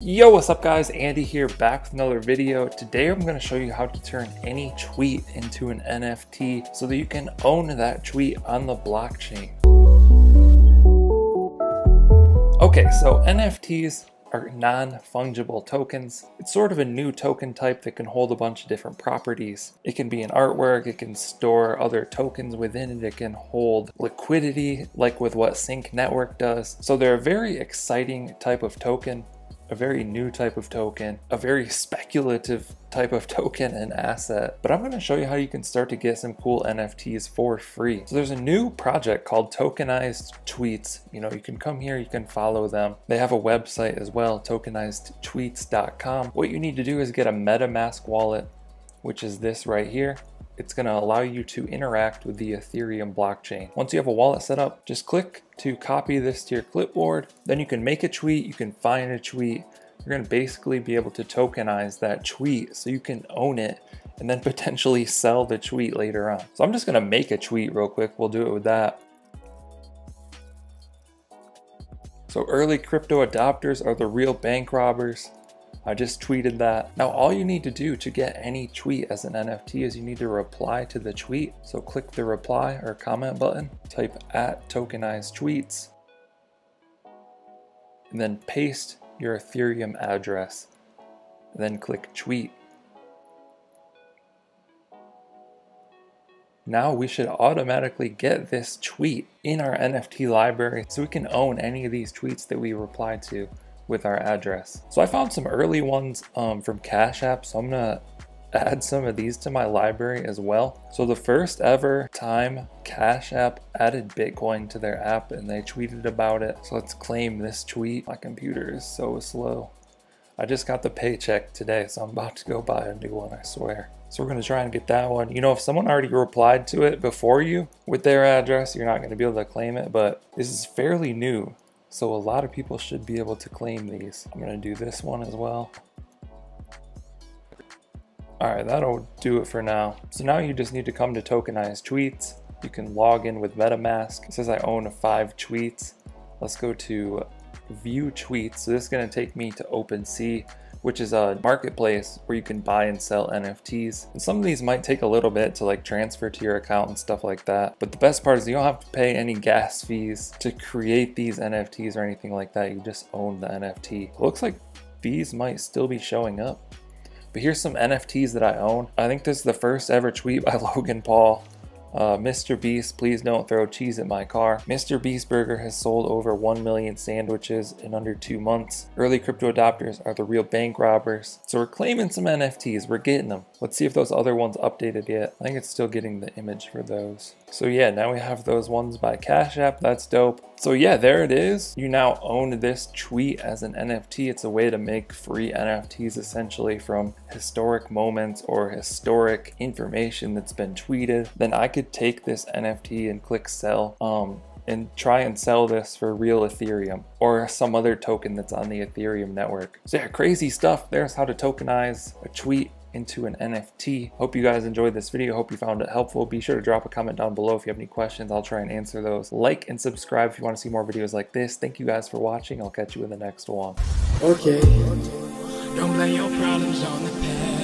Yo, what's up guys? Andy here back with another video. Today I'm going to show you how to turn any tweet into an NFT so that you can own that tweet on the blockchain. Okay, so NFTs are non-fungible tokens. It's sort of a new token type that can hold a bunch of different properties. It can be an artwork, it can store other tokens within it, it can hold liquidity like with what Sync Network does. So they're a very exciting type of token a very new type of token, a very speculative type of token and asset. But I'm going to show you how you can start to get some cool NFTs for free. So there's a new project called Tokenized Tweets. You know, you can come here, you can follow them. They have a website as well, tokenizedtweets.com. What you need to do is get a MetaMask wallet, which is this right here it's going to allow you to interact with the Ethereum blockchain. Once you have a wallet set up, just click to copy this to your clipboard. Then you can make a tweet, you can find a tweet. You're going to basically be able to tokenize that tweet so you can own it and then potentially sell the tweet later on. So I'm just going to make a tweet real quick. We'll do it with that. So early crypto adopters are the real bank robbers. I just tweeted that. Now all you need to do to get any tweet as an NFT is you need to reply to the tweet. So click the reply or comment button, type at tokenized tweets, and then paste your Ethereum address. Then click tweet. Now we should automatically get this tweet in our NFT library so we can own any of these tweets that we reply to with our address. So I found some early ones um, from Cash App, so I'm gonna add some of these to my library as well. So the first ever time Cash App added Bitcoin to their app and they tweeted about it. So let's claim this tweet. My computer is so slow. I just got the paycheck today, so I'm about to go buy a new one, I swear. So we're gonna try and get that one. You know, if someone already replied to it before you with their address, you're not gonna be able to claim it, but this is fairly new. So a lot of people should be able to claim these. I'm gonna do this one as well. All right, that'll do it for now. So now you just need to come to tokenized tweets. You can log in with MetaMask. It says I own five tweets. Let's go to view tweets. So this is gonna take me to OpenSea which is a marketplace where you can buy and sell NFTs. And some of these might take a little bit to like transfer to your account and stuff like that. But the best part is you don't have to pay any gas fees to create these NFTs or anything like that. You just own the NFT. It looks like these might still be showing up. But here's some NFTs that I own. I think this is the first ever tweet by Logan Paul. Uh, Mr. Beast, please don't throw cheese at my car. Mr. Beast Burger has sold over 1 million sandwiches in under two months. Early crypto adopters are the real bank robbers. So we're claiming some NFTs, we're getting them. Let's see if those other ones updated yet. I think it's still getting the image for those. So yeah, now we have those ones by Cash App, that's dope. So yeah, there it is. You now own this tweet as an NFT. It's a way to make free NFTs essentially from historic moments or historic information that's been tweeted. Then I could take this NFT and click sell. Um, and try and sell this for real Ethereum or some other token that's on the Ethereum network. So yeah, crazy stuff. There's how to tokenize a tweet into an NFT. Hope you guys enjoyed this video. Hope you found it helpful. Be sure to drop a comment down below if you have any questions. I'll try and answer those. Like and subscribe if you want to see more videos like this. Thank you guys for watching. I'll catch you in the next one. Okay. Don't blame your problems on the past. Go high.